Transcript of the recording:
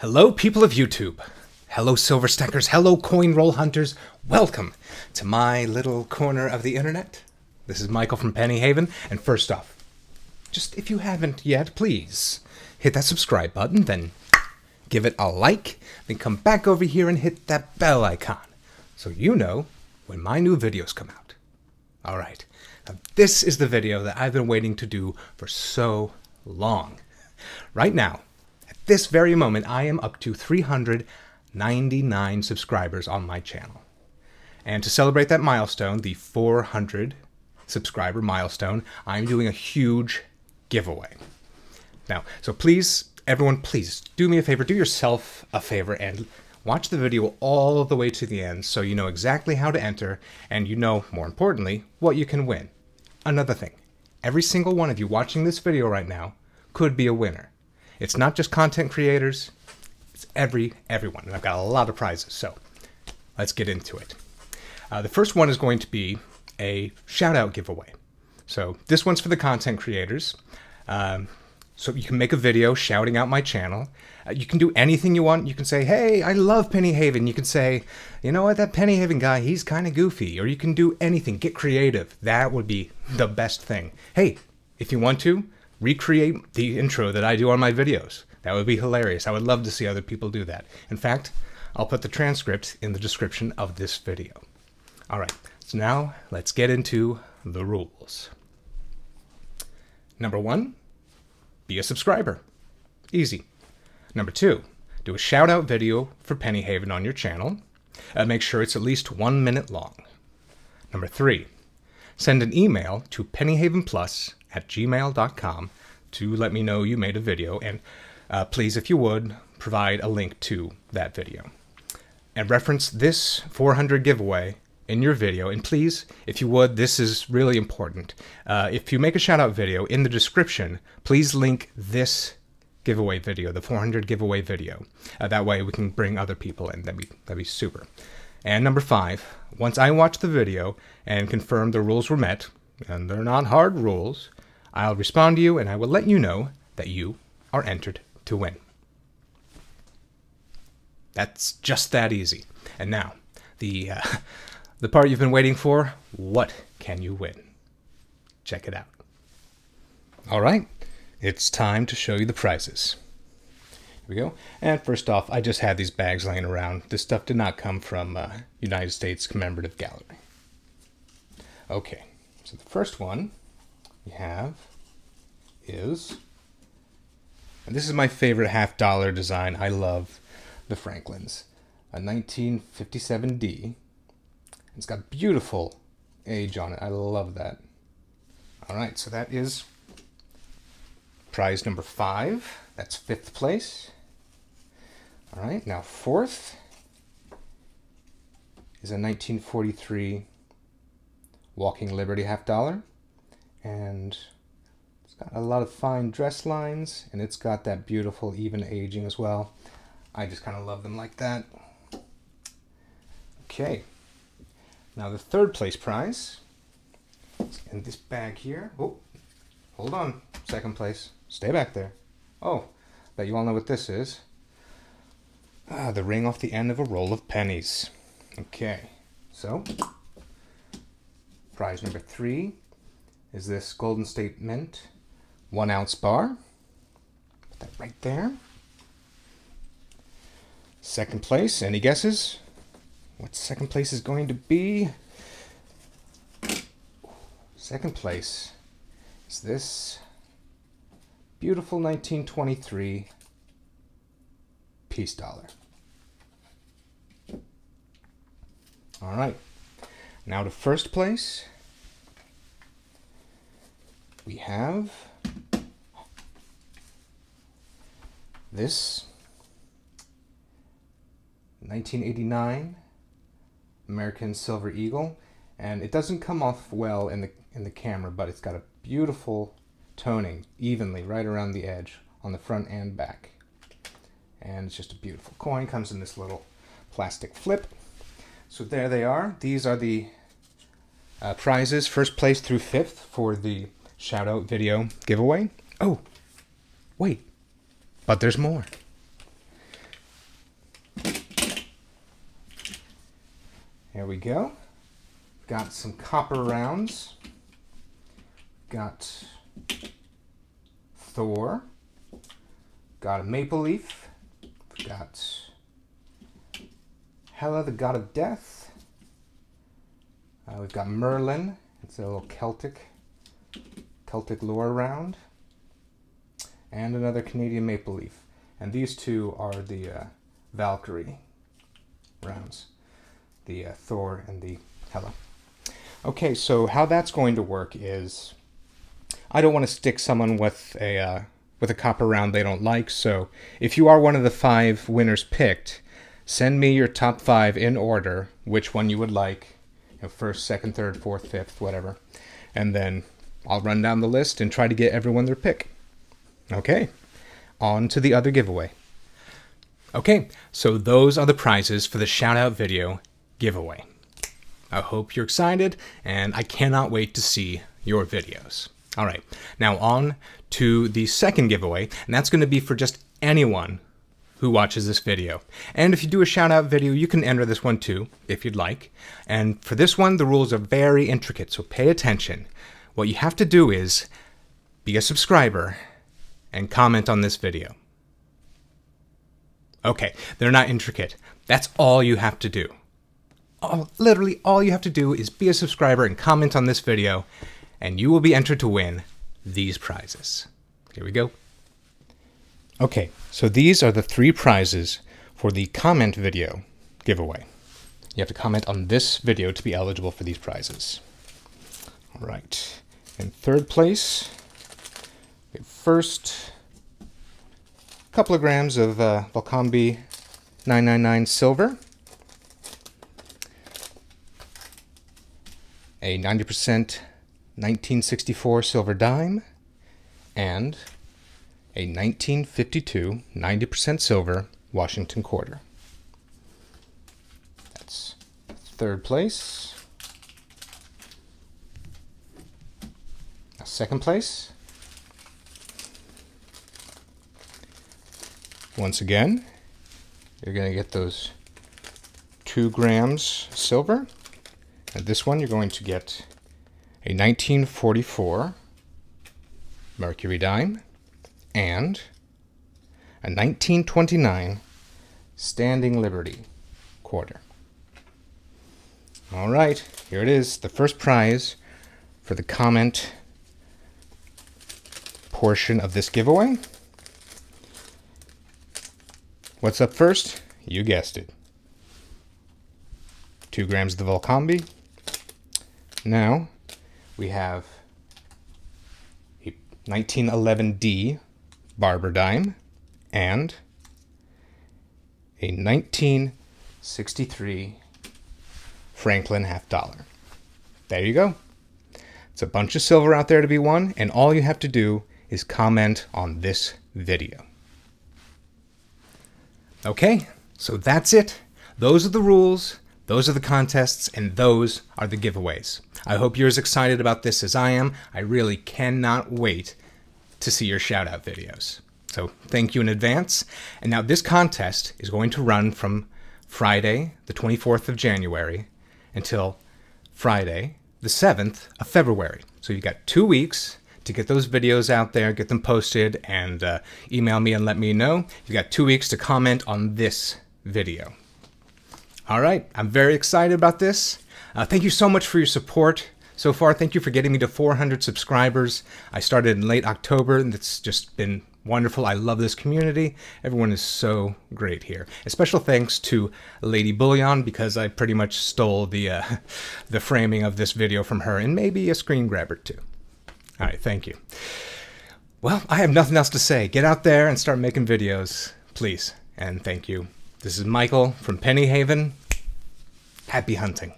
Hello, people of YouTube. Hello, silver stackers. Hello, coin roll hunters. Welcome to my little corner of the internet. This is Michael from Penny Haven. And first off, just if you haven't yet, please hit that subscribe button, then give it a like, then come back over here and hit that bell icon so you know when my new videos come out. All right, now this is the video that I've been waiting to do for so long. Right now, this very moment, I am up to 399 subscribers on my channel. And to celebrate that milestone, the 400 subscriber milestone, I'm doing a huge giveaway. Now, so please, everyone, please do me a favor, do yourself a favor and watch the video all the way to the end so you know exactly how to enter and you know, more importantly, what you can win. Another thing, every single one of you watching this video right now could be a winner. It's not just content creators, it's every everyone. And I've got a lot of prizes, so let's get into it. Uh, the first one is going to be a shout out giveaway. So this one's for the content creators. Um, so you can make a video shouting out my channel. Uh, you can do anything you want. You can say, hey, I love Penny Haven. You can say, you know what, that Penny Haven guy, he's kind of goofy. Or you can do anything. Get creative. That would be the best thing. Hey, if you want to, recreate the intro that I do on my videos. That would be hilarious. I would love to see other people do that. In fact, I'll put the transcript in the description of this video. All right, so now let's get into the rules. Number one, be a subscriber. Easy. Number two, do a shout out video for Penny Haven on your channel. Uh, make sure it's at least one minute long. Number three, send an email to pennyhavenplus at gmail.com to let me know you made a video. And uh, please, if you would, provide a link to that video. And reference this 400 giveaway in your video. And please, if you would, this is really important. Uh, if you make a shout out video in the description, please link this giveaway video, the 400 giveaway video. Uh, that way we can bring other people in. That'd be, that'd be super. And number five, once I watch the video and confirm the rules were met, and they're not hard rules, I'll respond to you and I will let you know that you are entered to win. That's just that easy. And now, the uh, the part you've been waiting for, what can you win? Check it out. All right, it's time to show you the prizes. Here we go. And first off, I just had these bags laying around. This stuff did not come from uh, United States Commemorative Gallery. Okay, so the first one we have is, and this is my favorite half dollar design. I love the Franklins. A 1957D it's got beautiful age on it. I love that. All right, so that is prize number five. That's fifth place. All right, now fourth is a 1943 Walking Liberty half dollar. And it's got a lot of fine dress lines, and it's got that beautiful even aging as well. I just kind of love them like that. Okay, now the third place prize in this bag here. Oh, hold on. Second place. Stay back there. Oh, bet you all know what this is. Ah, the ring off the end of a roll of pennies. Okay, so prize number three is this Golden State Mint one ounce bar. Put that right there. Second place, any guesses? what second place is going to be. Second place is this beautiful 1923 peace dollar. All right, now to first place. We have this 1989 American Silver Eagle, and it doesn't come off well in the in the camera, but it's got a beautiful toning evenly right around the edge on the front and back. And it's just a beautiful coin. Comes in this little plastic flip. So there they are. These are the uh, prizes, first place through fifth for the shout out video giveaway. Oh, wait, but there's more. There we go. Got some copper rounds. Got Thor. Got a maple leaf. Got Hela, the god of death. Uh, we've got Merlin. It's a little Celtic Celtic lore round. And another Canadian maple leaf. And these two are the uh, Valkyrie rounds. The uh, Thor and the Hela. Okay, so how that's going to work is I don't want to stick someone with a uh, with a copper round they don't like. So if you are one of the five winners picked, send me your top five in order, which one you would like, you know, first, second, third, fourth, fifth, whatever, and then I'll run down the list and try to get everyone their pick. Okay, on to the other giveaway. Okay, so those are the prizes for the shout out video giveaway. I hope you're excited, and I cannot wait to see your videos. All right, now on to the second giveaway, and that's going to be for just anyone who watches this video. And if you do a shout out video, you can enter this one too, if you'd like. And for this one, the rules are very intricate, so pay attention. What you have to do is be a subscriber and comment on this video. Okay, they're not intricate. That's all you have to do. All, literally, all you have to do is be a subscriber and comment on this video, and you will be entered to win these prizes. Here we go. Okay, so these are the three prizes for the comment video giveaway. You have to comment on this video to be eligible for these prizes. All right. In third place, first couple of grams of uh, Valcambi 999 silver. A 90% 1964 silver dime, and a 1952 90% silver Washington quarter. That's third place. Now second place. Once again, you're going to get those two grams silver. And this one, you're going to get a 1944 Mercury dime, and a 1929 Standing Liberty quarter. All right, here it is, the first prize for the comment portion of this giveaway. What's up first? You guessed it. Two grams of the Valcambi. Now, we have a 1911D Barber dime and a 1963 Franklin half dollar. There you go. It's a bunch of silver out there to be won, and all you have to do is comment on this video. Okay, so that's it. Those are the rules. Those are the contests, and those are the giveaways. I hope you're as excited about this as I am. I really cannot wait to see your shout out videos. So thank you in advance. And now this contest is going to run from Friday, the 24th of January, until Friday, the 7th of February. So you've got two weeks to get those videos out there, get them posted, and uh, email me and let me know. You've got two weeks to comment on this video. All right, I'm very excited about this. Uh, thank you so much for your support so far. Thank you for getting me to 400 subscribers. I started in late October, and it's just been wonderful. I love this community. Everyone is so great here. A special thanks to Lady Bullion because I pretty much stole the uh, the framing of this video from her, and maybe a screen grabber too. All right, thank you. Well, I have nothing else to say. Get out there and start making videos, please, and thank you. This is Michael from Penny Haven. Happy hunting.